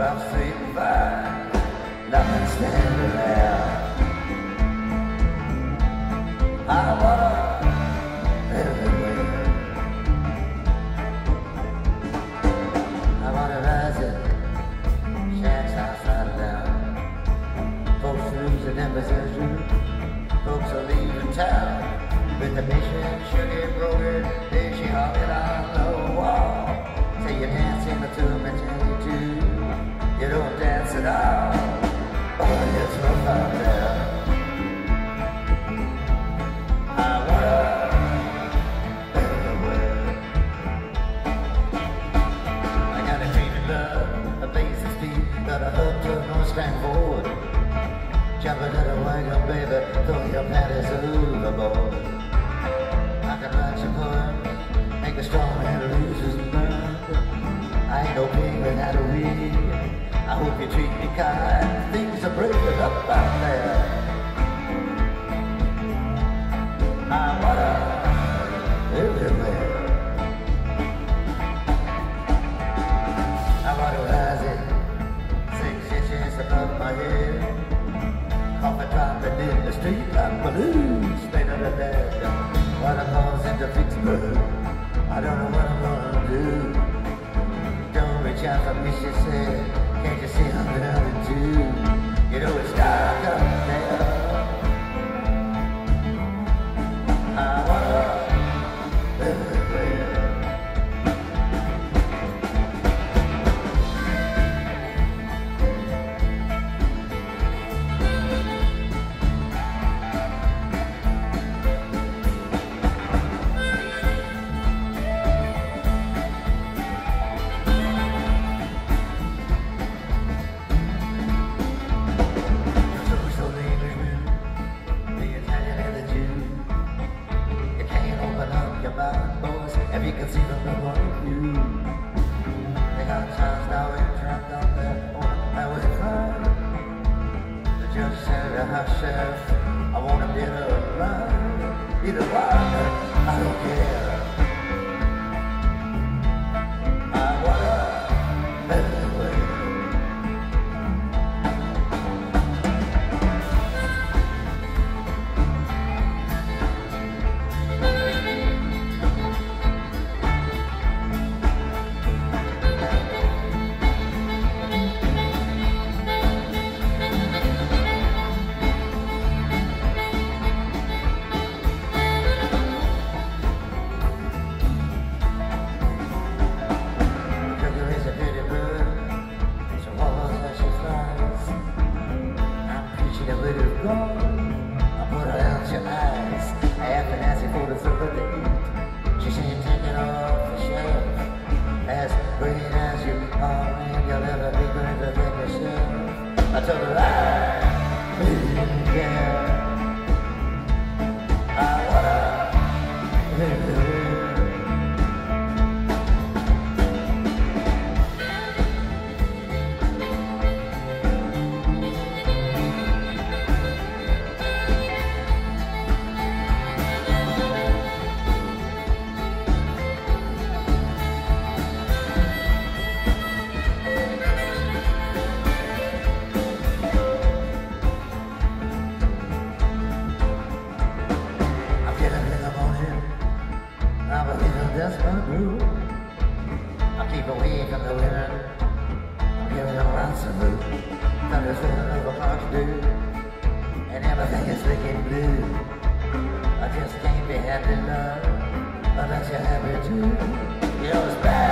I everywhere. I wanna rise it, shacks outside. Folks losing their possessions, folks are leaving town. With the mission sugar broken, love, a basic speed, got a hook to no stand forward. Jump into the wagon, baby, throw your panties overboard. I can write your poems, make a strong man lose his mind. I ain't no pig without a wig. I hope you treat me kind. Things are breaking up out there. Street like balloons, made of the dead. What I'm calls into Vicksburg. I don't know what I'm gonna do. Don't reach out for me, she said. Can't you see I'm down too? If you can see from the point of view. They got Charles Darwin trapped up there on a highway crime. The judge said, hush, sheriff, I want him dead or alive. Either one, I don't care. I keep away from the women. I'm giving them ransom loot. Thunder's feeling of a march dude. And everything is looking blue. I just can't be happy, love. Unless you're happy too.